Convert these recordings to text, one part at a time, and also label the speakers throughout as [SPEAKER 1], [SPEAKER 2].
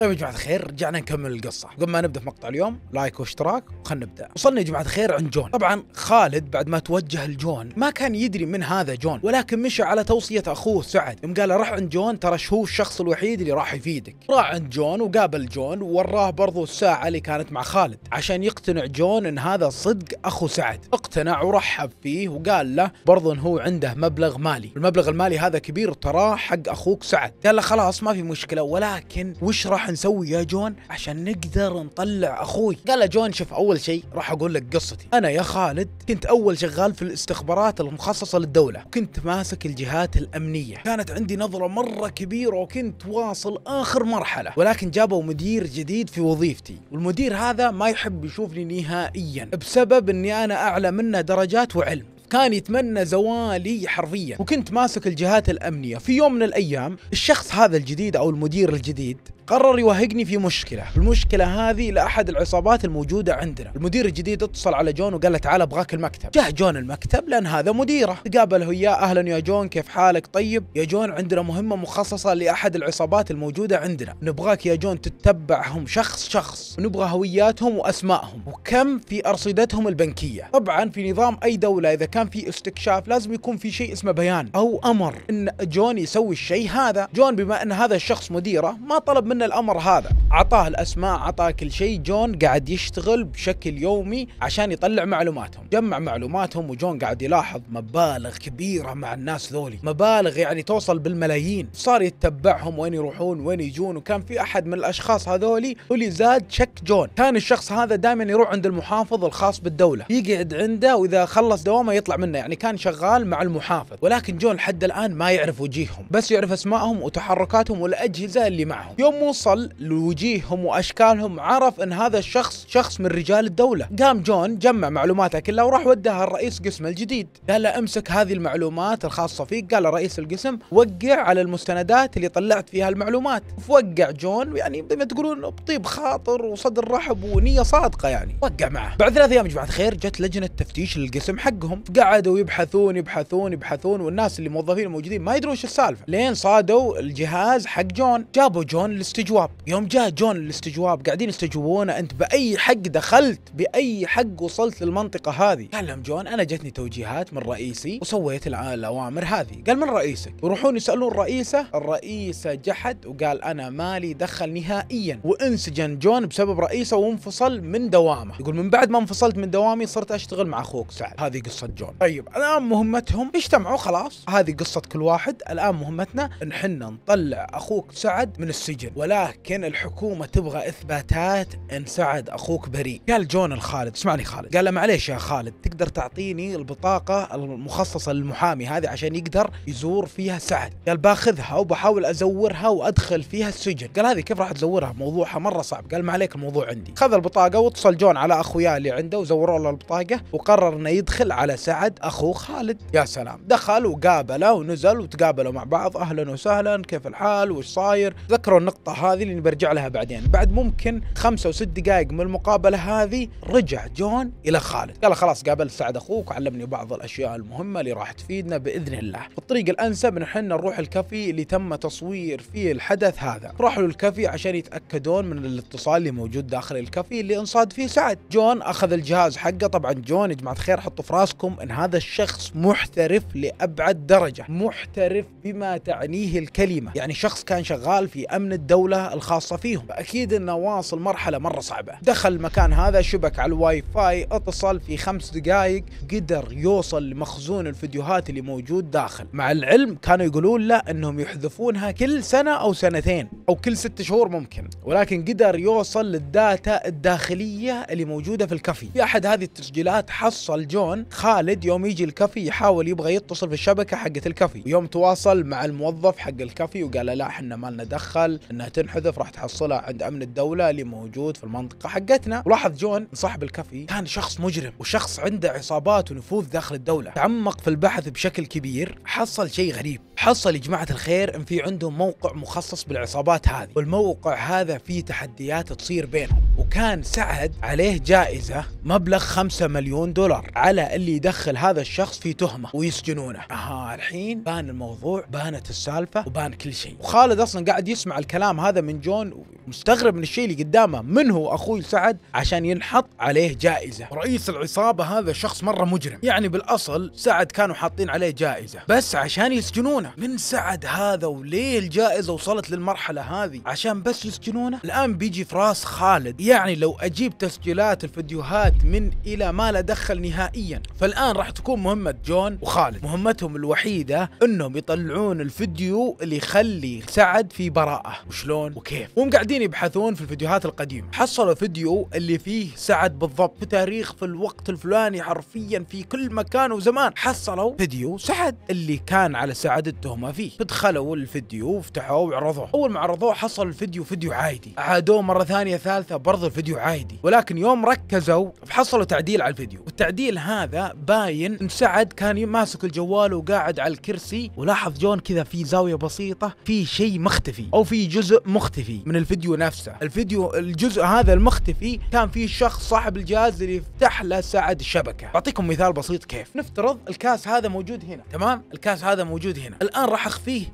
[SPEAKER 1] طيب يا جماعة الخير رجعنا نكمل القصة. قبل ما نبدأ في مقطع اليوم like واشتراك وخلنا نبدأ. وصلنا يا جماعة الخير عند جون. طبعا خالد بعد ما توجه لجون ما كان يدري من هذا جون ولكن مشى على توصية أخوه سعد. يوم قال راح عند جون ترى هو الشخص الوحيد اللي راح يفيدك؟ راح عند جون وقابل جون ووراه برضو الساعة اللي كانت مع خالد عشان يقتنع جون إن هذا صدق أخو سعد. اقتنع ورحب فيه وقال له برضو إن هو عنده مبلغ مالي. المبلغ المالي هذا كبير تراه حق أخوك سعد. قال له خلاص ما في مشكلة ولكن وش راح نسوي يا جون عشان نقدر نطلع أخوي. قال له جون شوف أول شيء راح أقول لك قصتي. أنا يا خالد كنت أول شغال في الاستخبارات المخصصة للدولة كنت ماسك الجهات الأمنية. كانت عندي نظرة مرة كبيرة وكنت واصل آخر مرحلة. ولكن جابوا مدير جديد في وظيفتي والمدير هذا ما يحب يشوفني نهائيا بسبب إني أنا أعلى منه درجات وعلم. كان يتمنى زوالي حرفيا. وكنت ماسك الجهات الأمنية. في يوم من الأيام الشخص هذا الجديد أو المدير الجديد قرر يوهقني في مشكلة، المشكلة هذه لأحد العصابات الموجودة عندنا، المدير الجديد اتصل على جون وقال له تعال أبغاك المكتب، جاء جون المكتب لأن هذا مديره، تقابله وياه أهلا يا جون كيف حالك؟ طيب. يا جون عندنا مهمة مخصصة لأحد العصابات الموجودة عندنا، نبغاك يا جون تتبعهم شخص شخص، ونبغى هوياتهم وأسمائهم، وكم في أرصدتهم البنكية، طبعا في نظام أي دولة إذا كان في استكشاف لازم يكون في شيء اسمه بيان أو أمر إن جون يسوي الشيء هذا، جون بما إن هذا الشخص مديره ما طلب منه الأمر هذا. اعطاه الأسماء اعطاه كل شيء. جون قاعد يشتغل بشكل يومي عشان يطلع معلوماتهم. جمع معلوماتهم وجون قاعد يلاحظ مبالغ كبيرة مع الناس ذولي. مبالغ يعني توصل بالملايين. صار يتبعهم وين يروحون وين يجون. وكان في أحد من الأشخاص هذولي اللي زاد شك جون. كان الشخص هذا دائما يروح عند المحافظ الخاص بالدولة. يقعد عنده وإذا خلص دوامه يطلع منه. يعني كان شغال مع المحافظ. ولكن جون لحد الآن ما يعرف وجيههم. بس يعرف اسمائهم وتحركاتهم والأجهزة اللي معهم. يوم وصل لوجيههم وأشكالهم عرف إن هذا الشخص شخص من رجال الدولة. قام جون جمع معلوماته كلها وراح وداها الرئيس قسمه الجديد. قال له امسك هذه المعلومات الخاصة فيك. قال رئيس القسم وقع على المستندات اللي طلعت فيها المعلومات. فوقع جون يعني ما تقولون بطيب خاطر وصدر رحب ونية صادقة يعني. وقع معه. بعد ثلاث أيام يا جماعة الخير جت لجنة تفتيش للقسم حقهم. قعدوا يبحثون يبحثون يبحثون والناس اللي موظفين الموجودين ما يدرون إيش السالفة. لين صادوا الجهاز حق جون. جابوا جون الاستجواب. يوم جاء جون الاستجواب قاعدين يستجوبونه. أنت بأي حق دخلت بأي حق وصلت للمنطقة هذه؟ قال لهم جون أنا جتني توجيهات من رئيسي وسويت الأوامر هذه. قال من رئيسك؟ يروحون يسألون رئيسه. الرئيسه جحد وقال أنا مالي دخل نهائيا. وانسجن جون بسبب رئيسه وانفصل من دوامه. يقول من بعد ما انفصلت من دوامي صرت أشتغل مع أخوك سعد. هذه قصة جون. طيب الآن مهمتهم اجتمعوا خلاص. هذه قصة كل واحد. الآن مهمتنا إن حنا نطلع أخوك سعد من السجن. ولكن الحكومة تبغى إثباتات. إن سعد أخوك بريء. قال جون الخالد اسمعني خالد. قال له معليش يا خالد تقدر تعطيني البطاقة المخصصة للمحامي هذه عشان يقدر يزور فيها سعد؟ قال باخذها وبحاول أزورها وأدخل فيها السجن. قال هذه كيف راح تزورها؟ موضوعها مرة صعب. قال ما عليك الموضوع عندي. خذ البطاقة واتصل جون على أخوياه اللي عنده وزوروا له البطاقة وقرر إنه يدخل على سعد أخوه خالد. يا سلام. دخل وقابله ونزل وتقابلوا مع بعض. أهلا وسهلا كيف الحال؟ وش صاير؟ ذكروا النقطة هذه اللي برجع لها بعدين. بعد ممكن خمسة وست دقائق من المقابلة هذه رجع جون إلى خالد. قال خلاص قابلت سعد أخوك وعلمني بعض الأشياء المهمة اللي راح تفيدنا بإذن الله. الطريق الأنسب نحن نروح الكافي اللي تم تصوير فيه الحدث هذا. راحوا للكافي عشان يتأكدون من الاتصال اللي موجود داخل الكافي اللي انصاد فيه سعد. جون أخذ الجهاز حقه. طبعا جون يا جماعة الخير حطوا في راسكم إن هذا الشخص محترف لأبعد درجة. محترف بما تعنيه الكلمة. يعني شخص كان شغال في أمن الدولة الخاصة فيهم. فأكيد أنه واصل مرحلة مرة صعبة. دخل المكان هذا شبك على الواي فاي اتصل في خمس دقائق قدر يوصل لمخزون الفيديوهات اللي موجود داخل. مع العلم كانوا يقولون له أنهم يحذفونها كل سنة أو سنتين أو كل ست شهور ممكن. ولكن قدر يوصل لل data الداخلية اللي موجودة في الكافي. في أحد هذه التسجيلات حصل جون خالد يوم يجي الكافي يحاول يبغى يتصل في الشبكة حقت الكافي. ويوم تواصل مع الموظف حق الكافي وقال له لا إحنا ما لنا دخل إنها تنحذف راح تحصلها عند أمن الدولة اللي موجود في المنطقة حقتنا. ولاحظ جون صاحب الكافي كان شخص مجرم وشخص عنده عصابات ونفوذ داخل الدولة. تعمق في البحث بشكل كبير حصل شيء غريب. حصل يا جماعة الخير إن في عندهم موقع مخصص بالعصابات هذه والموقع هذا فيه تحديات تصير بينهم. وكان سعد عليه جائزة مبلغ 5 مليون دولار على اللي يدخل هذا الشخص في تهمة ويسجنونه. أها الحين بان الموضوع بانت السالفة وبان كل شيء. وخالد أصلا قاعد يسمع الكلام هذا من جون ومستغرب من الشيء اللي قدامه من هو أخوي سعد؟ عشان ينحط عليه جائزة. رئيس العصابة هذا شخص مرة مجرم. يعني بالأصل سعد كانوا حاطين عليه جائزة. بس عشان يسجنونه. من سعد هذا وليه الجائزة وصلت للمرحلة هذه؟ عشان بس يسجنونه؟ الآن بيجي في راس خالد يعني لو أجيب تسجيلات الفيديوهات من إلى ما لا دخل نهائيا. فالآن راح تكون مهمة جون وخالد. مهمتهم الوحيدة إنهم يطلعون الفيديو اللي يخلي سعد في براءة. وشلون؟ وكيف؟ وهم قاعدين يبحثون في الفيديوهات القديمة. حصلوا فيديو اللي فيه سعد بالضبط. في تاريخ في الوقت الفلاني حرفيا في كل مكان وزمان. حصلوا فيديو سعد اللي كان على سعد التهمة فيه. فدخلوا الفيديو وفتحوه وعرضوه. أول ما عرضوه حصل الفيديو فيديو عادي. عادوه مرة ثانية ثالثة برضه الفيديو عادي. ولكن يوم ركزوا فحصلوا تعديل على الفيديو. والتعديل هذا باين إن سعد كان ماسك الجوال وقاعد على الكرسي. ولاحظ جون كذا في زاوية بسيطة في شيء مختفي أو في جزء مختفي من الفيديو نفسه. الفيديو الجزء هذا المختفي كان فيه شخص صاحب الجهاز اللي يفتح له سعد الشبكة. بعطيكم مثال بسيط كيف. نفترض الكاس هذا موجود هنا تمام؟ الكاس هذا موجود هنا. الآن راح أخفيه.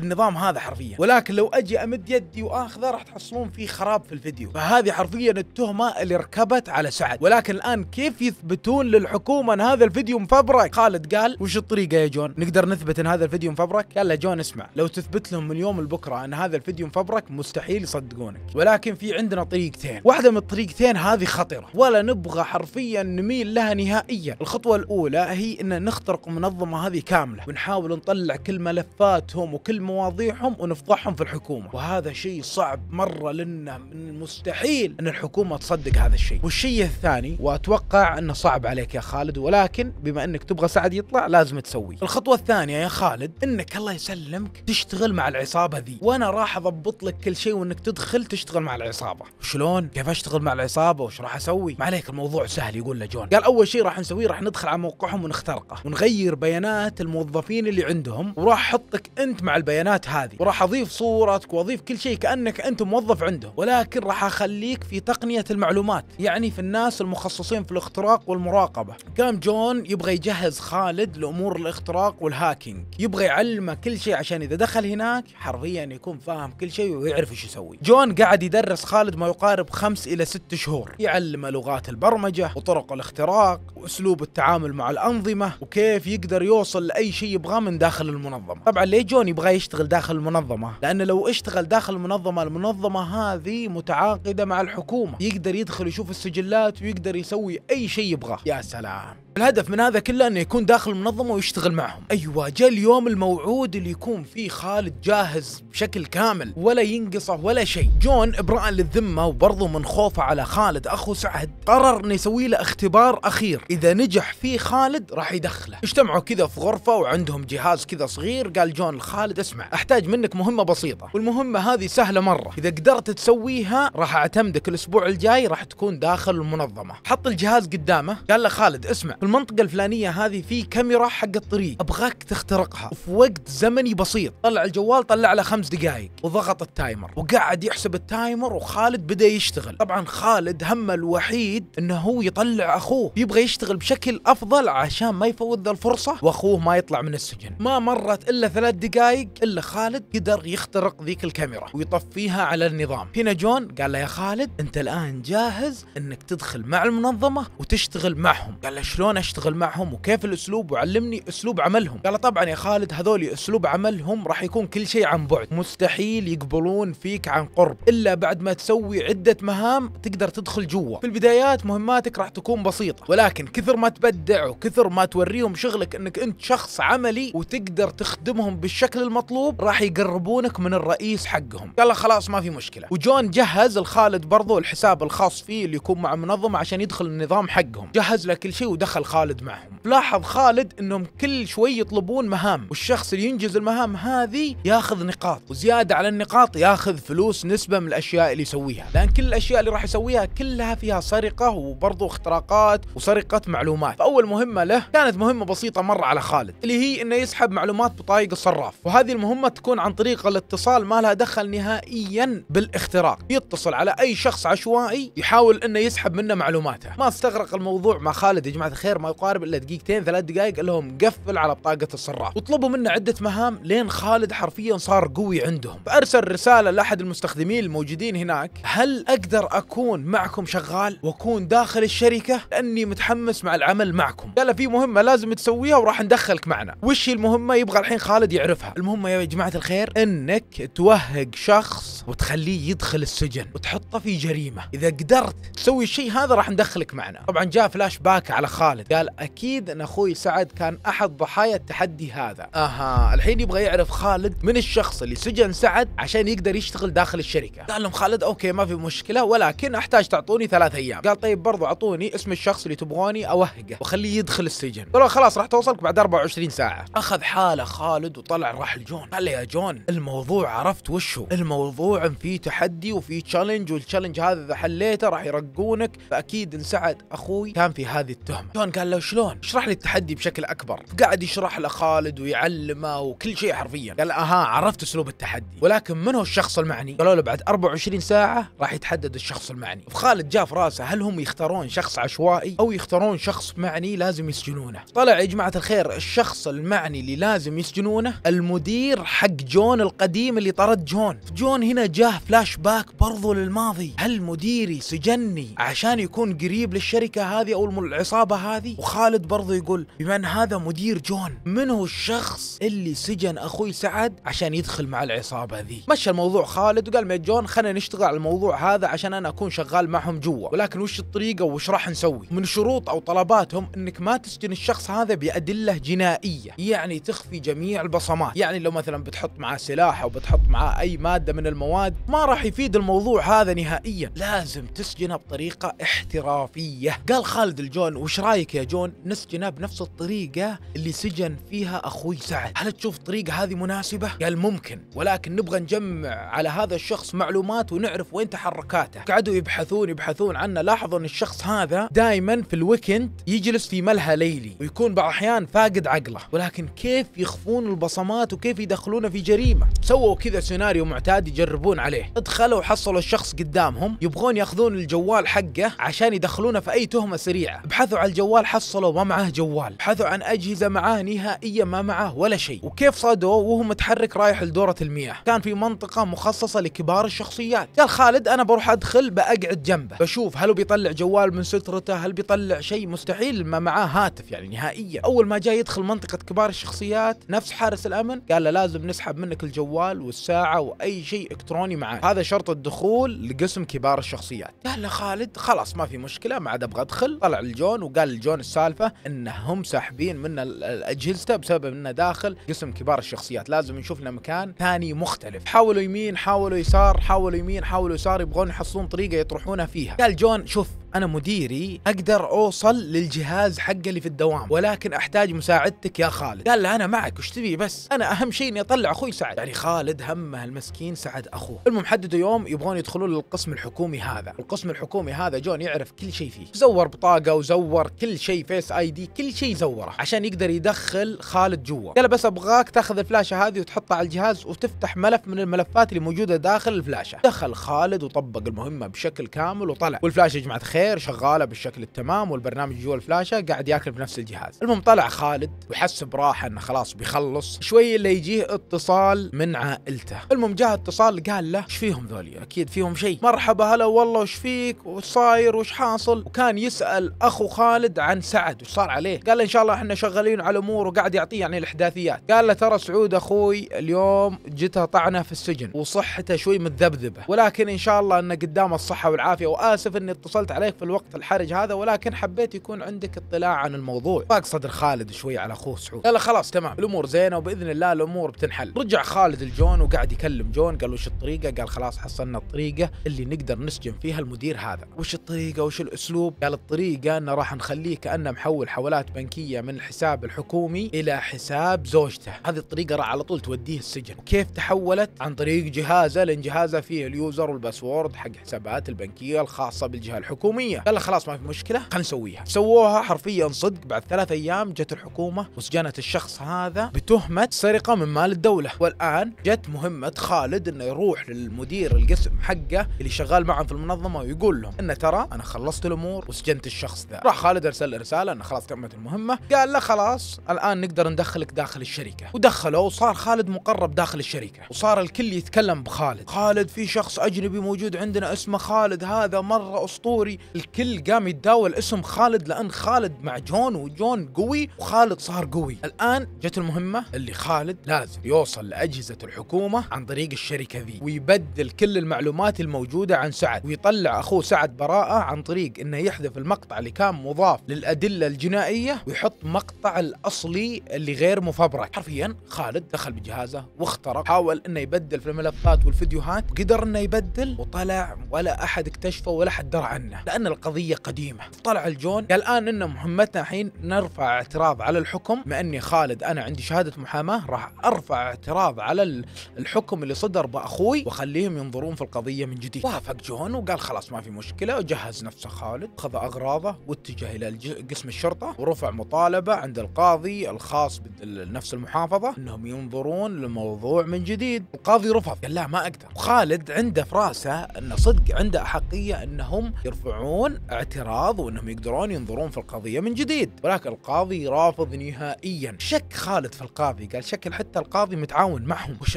[SPEAKER 1] بالنظام هذا حرفيا. ولكن لو أجي أمد يدي وآخذه راح تحصلون في خراب في الفيديو. فهذه حرفيا التهمة اللي ركبت على سعد. ولكن الآن كيف يثبتون للحكومة إن هذا الفيديو مفبرك؟ خالد قال وش الطريقة يا جون؟ نقدر نثبت إن هذا الفيديو مفبرك؟ قال له جون اسمع. لو تثبت لهم من يوم لبكرة إن هذا الفيديو مفبرك مستحيل يصدقونك. ولكن في عندنا طريقتين. واحدة من الطريقتين هذه خطرة. ولا نبغى حرفيا نميل لها نهائيا. الخطوة الأولى هي إن نخترق المنظمه هذه كاملة. ونحاول نطلع كل ملفاتهم وكل مواضيعهم ونفضحهم في الحكومة. وهذا شيء صعب مرة لنا من المستحيل إن الحكومة تصدق هذا الشيء. والشيء الثاني وأتوقع إنه صعب عليك يا خالد ولكن بما إنك تبغى سعد يطلع لازم تسوي. الخطوة الثانية يا خالد إنك الله يسلمك تشتغل مع العصابة ذي. وأنا راح أضبط لك كل شيء وإنك تدخل تشتغل مع العصابة. شلون؟ كيف أشتغل مع العصابة؟ وش راح أسوي؟ ما عليك الموضوع سهل. يقول له جون قال أول شيء راح نسويه راح ندخل على موقعهم ونخترقه. ونغير بيانات الموظفين اللي عندهم وراح أحطك أنت مع البيانات البيانات هذه. وراح أضيف صورتك وأضيف كل شيء كأنك أنت موظف عنده ولكن راح أخليك في تقنية المعلومات يعني في الناس المخصصين في الاختراق والمراقبة. قام جون يبغى يجهز خالد لأمور الاختراق وال hacking. يبغى يعلمه كل شيء عشان إذا دخل هناك حرفيا يكون فاهم كل شيء ويعرف إيش يسوي. جون قاعد يدرس خالد ما يقارب خمس إلى ست شهور. يعلمه لغات البرمجة وطرق الاختراق وأسلوب التعامل مع الأنظمة وكيف يقدر يوصل لأي شيء يبغاه من داخل المنظمة. طبعا ليه جون يبغى يشتغل داخل المنظمة؟ لأن لو اشتغل داخل المنظمة المنظمة هذه متعاقدة مع الحكومة. يقدر يدخل يشوف السجلات ويقدر يسوي أي شيء يبغاه. يا سلام. الهدف من هذا كله أنه يكون داخل المنظمة ويشتغل معهم. أيوه جاء اليوم الموعود اللي يكون فيه خالد جاهز بشكل كامل ولا ينقصه ولا شيء. جون ابراء للذمة وبرضه من خوفه على خالد أخو سعد قرر إنه يسوي له اختبار أخير. إذا نجح فيه خالد راح يدخله. اجتمعوا كذا في غرفة وعندهم جهاز كذا صغير قال جون لخالد اسمع أحتاج منك مهمة بسيطة والمهمة هذه سهلة مرة. إذا قدرت تسويها راح أعتمدك الأسبوع الجاي راح تكون داخل المنظمة. حط الجهاز قدامه قال له خالد اسمع المنطقة الفلانية هذه في كاميرا حق الطريق. أبغاك تخترقها. وفي وقت زمني بسيط. طلع الجوال طلع له خمس دقائق وضغط ال timer. وقعد يحسب ال timer وخالد بدأ يشتغل. طبعا خالد همه الوحيد إنه هو يطلع أخوه. يبغى يشتغل بشكل أفضل عشان ما يفوت ذا الفرصة. وأخوه ما يطلع من السجن. ما مرت إلا ثلاث دقائق إلا خالد قدر يخترق ذيك الكاميرا. ويطفيها على النظام. هنا جون قال له يا خالد أنت الآن جاهز إنك تدخل مع المنظمة وتشتغل معهم. قال له شلون؟ أشتغل معهم وكيف الأسلوب وعلمني أسلوب عملهم. قال طبعا يا خالد هذول أسلوب عملهم راح يكون كل شيء عن بعد. مستحيل يقبلون فيك عن قرب. إلا بعد ما تسوي عدة مهام تقدر تدخل جوا. في البدايات مهماتك راح تكون بسيطة. ولكن كثر ما تبدع وكثر ما توريهم شغلك إنك أنت شخص عملي وتقدر تخدمهم بالشكل المطلوب راح يقربونك من الرئيس حقهم. قال خلاص ما في مشكلة. وجون جهز الخالد برضو الحساب الخاص فيه اللي يكون مع منظمه عشان يدخل النظام حقهم. جهز له كل شيء ودخل دخل خالد معهم. لاحظ خالد إنهم كل شوي يطلبون مهام والشخص اللي ينجز المهام هذه ياخذ نقاط وزيادة على النقاط ياخذ فلوس نسبة من الأشياء اللي يسويها. لأن كل الأشياء اللي راح يسويها كلها فيها سرقة وبرضه اختراقات وسرقة معلومات. فأول مهمة له كانت مهمة بسيطة مرة على خالد اللي هي إنه يسحب معلومات بطايق الصراف. وهذه المهمة تكون عن طريق الاتصال ما لها دخل نهائيا بالاختراق. يتصل على أي شخص عشوائي يحاول إنه يسحب منه معلوماته. ما استغرق الموضوع مع خالد يا جماعة الخير؟ ما يقارب إلا دقيقتين ثلاث دقائق قال لهم قفل على بطاقة الصراف وطلبوا منه عدة مهام لين خالد حرفيا صار قوي عندهم. فأرسل رسالة لأحد المستخدمين الموجودين هناك. هل أقدر أكون معكم شغال وأكون داخل الشركة؟ لأني متحمس مع العمل معكم. قال في مهمة لازم تسويها وراح ندخلك معنا. وش المهمة؟ يبغى الحين خالد يعرفها. المهمة يا جماعة الخير إنك توهق شخص وتخليه يدخل السجن وتحطه في جريمة. إذا قدرت تسوي الشيء هذا راح ندخلك معنا. طبعا جاء فلاش باك على خالد. قال أكيد أن أخوي سعد كان أحد ضحايا التحدي هذا. أها. الحين يبغى يعرف خالد من الشخص اللي سجن سعد عشان يقدر يشتغل داخل الشركة. قال لهم خالد okay ما في مشكلة ولكن أحتاج تعطوني ثلاث أيام. قال طيب برضو أعطوني اسم الشخص اللي تبغوني أوهقه وأخليه يدخل السجن. قالوا خلاص راح توصلك بعد 24 ساعة. أخذ حاله خالد وطلع راح لجون. قال له يا جون الموضوع عرفت وشو؟ الموضوع في تحدي وفي challenge وال challenge هذا إذا حليته راح يرقونك. فأكيد إن سعد أخوي كان في هذه التهمة. جون قال له شلون؟ اشرح لي التحدي بشكل أكبر. قاعد يشرح له خالد ويعلمه وكل شيء حرفيا. قال أها عرفت أسلوب التحدي. ولكن من هو الشخص المعني؟ قالوا له بعد 24 ساعة راح يتحدد الشخص المعني. فخالد جاء في راسه هل هم يختارون شخص عشوائي أو يختارون شخص معني لازم يسجنونه؟ طلع يا جماعة الخير الشخص المعني اللي لازم يسجنونه المدير حق جون القديم اللي طرد جون. جون هنا جاه فلاش باك برضو للماضي. هل مديري سجني عشان يكون قريب للشركة هذه أو الم- العصابه هذه؟ وخالد برضو يقول بما ان هذا مدير جون من هو الشخص اللي سجن أخوي سعد عشان يدخل مع العصابة ذي؟ مشى الموضوع خالد وقال ميت جون خلينا نشتغل على الموضوع هذا عشان أنا أكون شغال معهم جوا. ولكن وش الطريقة وش راح نسوي؟ من شروط أو طلباتهم إنك ما تسجن الشخص هذا بأدلة جنائية يعني تخفي جميع البصمات. يعني لو مثلا بتحط معاه سلاح أو بتحط معاه أي مادة من المواد ما راح يفيد الموضوع هذا نهائيا. لازم تسجنه بطريقة احترافية. قال خالد لجون وش رأيك يا جون نسجنه بنفس الطريقة اللي سجن فيها أخوي سعد. هل تشوف الطريقة هذه مناسبة؟ قال ممكن ولكن نبغى نجمع على هذا الشخص معلومات ونعرف وين تحركاته. قعدوا يبحثون يبحثون عنه. لاحظوا إن الشخص هذا دائما في ال weekend يجلس في ملهى ليلي ويكون بعض الأحيان فاقد عقله. ولكن كيف يخفون البصمات وكيف يدخلونه في جريمة؟ سووا كذا سيناريو معتاد يجربون عليه. دخلوا وحصلوا الشخص قدامهم. يبغون ياخذون الجوال حقه عشان يدخلونه في أي تهمة سريعة. بحثوا على الجوال حصلوا ما معاه جوال. بحثوا عن أجهزة معاه نهائيا ما معاه ولا شيء. وكيف صادوه؟ وهو متحرك رايح لدورة المياه. كان في منطقة مخصصة لكبار الشخصيات. قال خالد أنا بروح أدخل بقعد جنبه. بشوف هل بيطلع جوال من سترته؟ هل بيطلع شيء مستحيل؟ ما معاه هاتف يعني نهائيا. أول ما جاء يدخل منطقة كبار الشخصيات نفس حارس الأمن قال له لازم نسحب منك الجوال والساعة وأي شيء إلكتروني معك هذا شرط الدخول لقسم كبار الشخصيات. قال له خالد خلاص ما في مشكلة ما عاد أبغى أدخل. طلع لجون وقال لجون السالفة انهم ساحبين ال- اجهزته بسبب إنه داخل قسم كبار الشخصيات. لازم نشوف له مكان ثاني مختلف. حاولوا يمين حاولوا يسار حاولوا يمين حاولوا يسار يبغون يحصلون طريقة يطرحونها فيها. قال جون شوف أنا مديري أقدر أوصل للجهاز حقه اللي في الدوام ولكن أحتاج مساعدتك يا خالد. قال له أنا معك وش تبي بس؟ أنا أهم شيء إني أطلع أخوي سعد. يعني خالد همه المسكين سعد أخوه. المهم حددوا يوم يبغون يدخلون للقسم الحكومي هذا. القسم الحكومي هذا جون يعرف كل شيء فيه. زور بطاقة وزور كل شيء Face ID كل شيء زوره عشان يقدر يدخل خالد جوا. قال بس أبغاك تأخذ الفلاشة هذه وتحطها على الجهاز وتفتح ملف من الملفات اللي موجودة داخل الفلاشة. دخل خالد وطبق المهمة بشكل كامل وطلع. والفلاشة يا جماعة شغالة بالشكل التمام والبرنامج جوا الفلاشة قاعد ياكل بنفس الجهاز. المهم طلع خالد وحس براحه إنه خلاص بيخلص. شوي اللي يجيه اتصال من عائلته. المهم جاء اتصال قال له إيش فيهم ذولي؟ أكيد فيهم شيء مرحبا هلا والله وش فيك؟ وش صاير؟ وش حاصل؟ وكان يسأل أخو خالد عن سعد وش صار عليه؟ قال له إن شاء الله إحنا شغالين على امور وقاعد يعطيه يعني الأحداثيات. قال له ترى سعود أخوي اليوم جته طعنة في السجن وصحته شوي متذبذبة ولكن إن شاء الله انه قدام الصحة والعافية وآسف إني اتصلت عليك عليك في الوقت الحرج هذا ولكن حبيت يكون عندك اطلاع عن الموضوع. ضاق صدر خالد شوي على أخوه سعود. قال خلاص تمام. الأمور زينة وبإذن الله الأمور بتنحل. رجع خالد لجون وقاعد يكلم جون قال وش الطريقة؟ قال خلاص حصلنا الطريقة اللي نقدر نسجن فيها المدير هذا. وش الطريقة؟ وش الأسلوب؟ قال الطريقة إنه راح نخليه كانه محول حولات بنكية من الحساب الحكومي إلى حساب زوجته. هذه الطريقة راح على طول توديه السجن. وكيف تحولت؟ عن طريق جهازه لأن جهازه فيه ال user وال password حق حسابات البنكية الخاصة بالجهة الحكومية. قال له خلاص ما في مشكلة خلينا نسويها. سووها حرفيا صدق. بعد ثلاث أيام جت الحكومة وسجنت الشخص هذا بتهمة سرقة من مال الدولة. والآن جت مهمة خالد إنه يروح للمدير القسم حقه اللي شغال معهم في المنظمة ويقول لهم ان ترى أنا خلصت الأمور وسجنت الشخص ذا. راح خالد أرسل له رسالة إنه خلاص تمت المهمة. قال له خلاص الآن نقدر ندخلك داخل الشركة. ودخله وصار خالد مقرب داخل الشركة. وصار الكل يتكلم بخالد. خالد في شخص أجنبي موجود عندنا اسمه خالد. هذا مرة أسطوري. الكل قام يتداول اسم خالد لأن خالد مع جون وجون قوي وخالد صار قوي. الآن جت المهمة اللي خالد لازم يوصل لأجهزة الحكومة عن طريق الشركة ذي ويبدل كل المعلومات الموجودة عن سعد ويطلع أخوه سعد براءة عن طريق إنه يحذف المقطع اللي كان مضاف للأدلة الجنائية ويحط مقطع الأصلي اللي غير مفبرك. حرفيا خالد دخل بجهازه واخترق حاول إنه يبدل في الملفات والفيديوهات وقدر إنه يبدل وطلع ولا أحد اكتشفه ولا حد درى عنه. لأن القضية قديمة. طلع الجون قال الان إن مهمتنا الحين نرفع اعتراض على الحكم بما إني خالد أنا عندي شهادة محاماة راح أرفع اعتراض على ال- الحكم اللي صدر بأخوي وأخليهم ينظرون في القضية من جديد. وافق جون وقال خلاص ما في مشكلة وجهز نفسه خالد خذ أغراضه واتجه إلى قسم الشرطة ورفع مطالبة عند القاضي الخاص بنفس المحافظة إنهم ينظرون للموضوع من جديد. القاضي رفض قال لا ما أقدر. وخالد عنده في راسه ان صدق عنده أحقية إنهم يرفعون اعتراض وإنهم يقدرون ينظرون في القضية من جديد. ولكن القاضي رافض نهائيا. شك خالد في القاضي. قال شكل حتى القاضي متعاون معهم. وش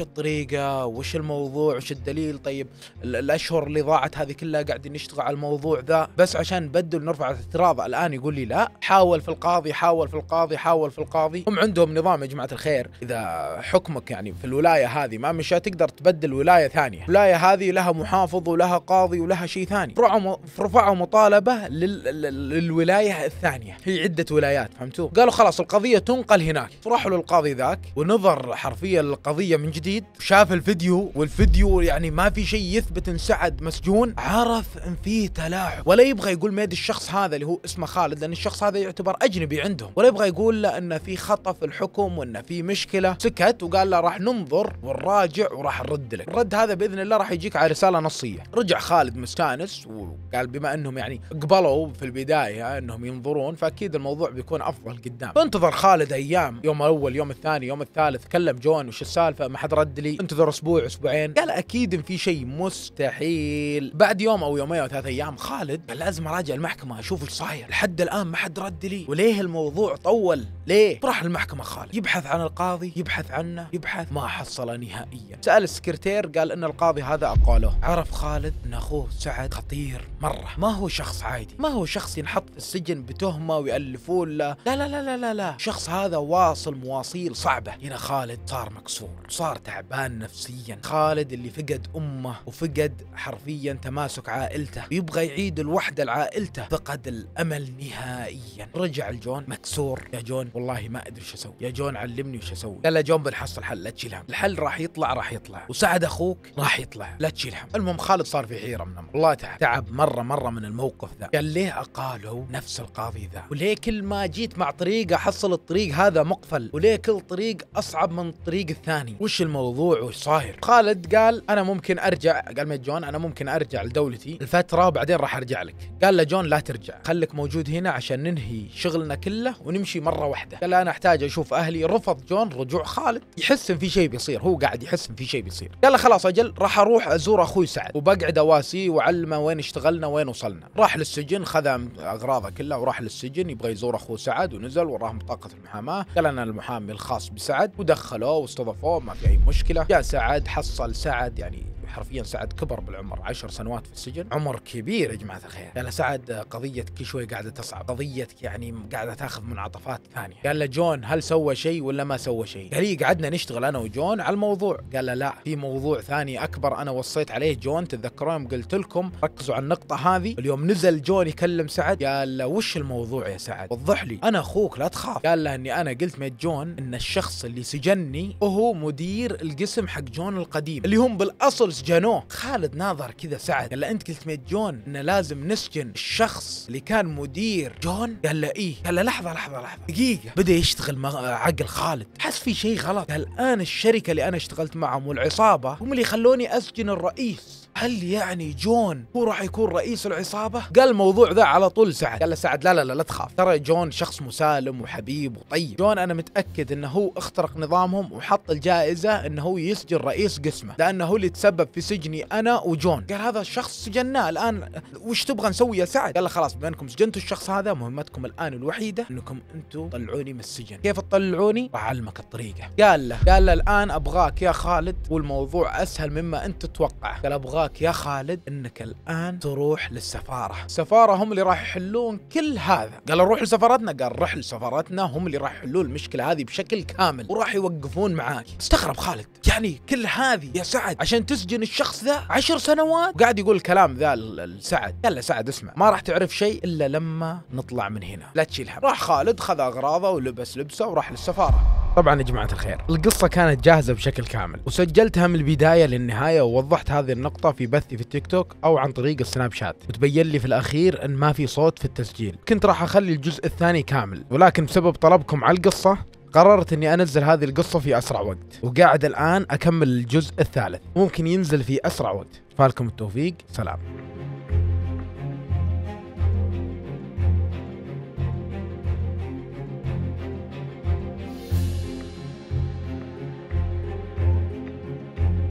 [SPEAKER 1] الطريقة؟ وش الموضوع؟ وش الدليل؟ طيب ال- الأشهر اللي ضاعت هذه كلها قاعدين نشتغل على الموضوع ذا. بس عشان نبدل نرفع اعتراض الآن يقول لي لا. حاول في القاضي حاول في القاضي حاول في القاضي. هم عندهم نظام يا جماعة الخير. إذا حكمك يعني في الولاية هذه ما مشى تقدر تبدل ولاية ثانية. الولاية هذه لها محافظ ولها قاضي ولها شيء ثاني. رفعوا رفعوا مطالبة لل... لل- للولاية الثانية. هي عدة ولايات فهمتوا؟ قالوا خلاص القضية تنقل هناك. راحوا للقاضي ذاك ونظر حرفيا القضية من جديد شاف الفيديو والفيديو يعني ما في شيء يثبت إن سعد مسجون. عرف إن فيه تلاعب. ولا يبغى يقول ميد الشخص هذا اللي هو اسمه خالد لأن الشخص هذا يعتبر أجنبي عندهم. ولا يبغى يقول له إن في خطأ في الحكم وإن في مشكلة. سكت وقال له راح ننظر ونراجع وراح نرد لك. الرد هذا بإذن الله راح يجيك على رسالة نصية. رجع خالد مستانس وقال بما إنهم يعني قبلوا في البداية إنهم ينظرون فأكيد الموضوع بيكون أفضل قدام. فانتظر خالد أيام يوم الأول يوم الثاني يوم الثالث كلم جون وش السالفة؟ ما حد رد لي. انتظر أسبوع أسبوعين. قال أكيد إن في شيء مستحيل. بعد يوم أو يومين أو ثلاث أيام خالد قال لازم أراجع المحكمة أشوف إيش صاير. لحد الآن ما حد رد لي. وليه الموضوع طول؟ ليه؟ راح المحكمة خالد. يبحث عن القاضي يبحث عنه يبحث. ما حصل نهائيا. سأل السكرتير قال إن القاضي هذا اقاله عرف خالد إن أخوه سعد خطير مرة. ما هو شخص عادي. ما هو شخص ينحط في السجن بتهمة ويألفون له. لا لا لا لا لا لا. شخص هذا واصل مواصيل صعبة. هنا خالد صار مكسور صار تعبان نفسيا. خالد اللي فقد أمه وفقد حرفيا تماسك عائلته ويبغى يعيد الوحدة لعائلته. فقد الأمل نهائيا. رجع لجون مكسور. يا جون والله ما أدري شو أسوي. يا جون علمني وش أسوي. قال له جون بنحصل حل لا تشيل هم. الحل راح يطلع راح يطلع. وسعد أخوك راح يطلع. لا تشيل هم. المهم خالد صار في حيرة من أمره. والله تعب تعب مرة مرة من الموقف ذا. قال ليه أقالوا نفس القاضي ذا؟ وليه كل ما جيت مع طريق أحصل الطريق هذا مقفل؟ وليه كل طريق أصعب من الطريق الثاني؟ وش الموضوع وش صاير؟ خالد قال أنا ممكن أرجع قال ميت جون أنا ممكن أرجع لدولتي. الفترة وبعدين راح أرجع لك. قال له جون لا ترجع. خليك موجود هنا عشان ننهي شغلنا كله ونمشي مرة واحدة. قال له أنا أحتاج أشوف أهلي. رفض جون رجوع خالد. يحس إن في شيء بيصير. هو قاعد يحس إن في شيء بيصير. قال له خلاص أجل راح أروح أزور أخوي سعد. وبقعد اواسيه وأعلمه وين اشتغلنا وين وصلنا. راح للسجن خذ أغراضه كلها وراح للسجن يبغى يزور أخوه سعد ونزل وراه بطاقه المحاماة. قال أنا المحامي الخاص بسعد ودخلوه واستضافوه ما في أي مشكلة. جاء سعد حصل سعد يعني حرفيا سعد كبر بالعمر عشر سنوات في السجن. عمر كبير يا جماعة الخير. قال له سعد قضيتك شوي قاعدة تصعب قضيتك يعني قاعدة تاخذ منعطفات ثانية. قال له جون هل سوى شيء ولا ما سوى شيء؟ قال لي قعدنا نشتغل أنا وجون على الموضوع. قال له لا في موضوع ثاني أكبر أنا وصيت عليه جون تتذكرون؟ قلت لكم ركزوا على النقطة هذه. اليوم نزل جون يكلم سعد قال له وش الموضوع يا سعد؟ وضح لي. أنا أخوك لا تخاف. قال له إني أنا قلت ميت جون إن الشخص اللي سجني وهو مدير القسم حق جون القديم اللي هم بالأصل سجنوه. خالد ناظر كذا سعد قال له أنت قلت ميت جون ان لازم نسجن الشخص اللي كان مدير جون؟ قال له إيه. قال له لحظة لحظة لحظة دقيقة. بدأ يشتغل مع عقل خالد. حس في شيء غلط. قال الان الشركة اللي أنا اشتغلت معهم والعصابة هم اللي خلوني أسجن الرئيس. هل يعني جون هو راح يكون رئيس العصابة؟ قال الموضوع ذا على طول سعد، قال له سعد لا لا لا لا تخاف، ترى جون شخص مسالم وحبيب وطيب، جون أنا متأكد إنه هو اخترق نظامهم وحط الجائزة إنه هو يسجن رئيس قسمه، لأنه هو اللي تسبب في سجني أنا وجون، قال هذا الشخص سجناه الآن. وش تبغى نسوي يا سعد؟ قال له خلاص بما انكم سجنتوا الشخص هذا مهمتكم الآن الوحيدة إنكم أنتم طلعوني من السجن، كيف تطلعوني؟ راح اعلمك الطريقة، قال له قال له الآن أبغاك يا خالد والموضوع أسهل مما أنت تتوقع، قال أبغاك يا خالد إنك الآن تروح للسفارة، السفارة هم اللي راح يحلون كل هذا، قال نروح لسفارتنا، قال روح لسفارتنا. هم اللي راح يحلون المشكلة هذه بشكل كامل. وراح يوقفون معاك، استغرب خالد، يعني كل هذه يا سعد عشان تسجن الشخص ذا عشر سنوات، وقاعد يقول الكلام ذا لسعد، له سعد اسمع. ما راح تعرف شيء إلا لما نطلع من هنا، لا تشيل هم، راح خالد خذ أغراضه ولبس لبسه وراح للسفارة. طبعا يا جماعة الخير القصة كانت جاهزة بشكل كامل. وسجلتها من البداية للنهاية ووضحت هذه النقطة في بثي في التيك توك أو عن طريق ال Snapchat. وتبين لي في الأخير أن ما في صوت في التسجيل. كنت راح أخلي الجزء الثاني كامل ولكن بسبب طلبكم على القصة قررت إني أنزل هذه القصة في أسرع وقت وقاعد الآن أكمل الجزء الثالث. ممكن ينزل في أسرع وقت. فالكم التوفيق. سلام.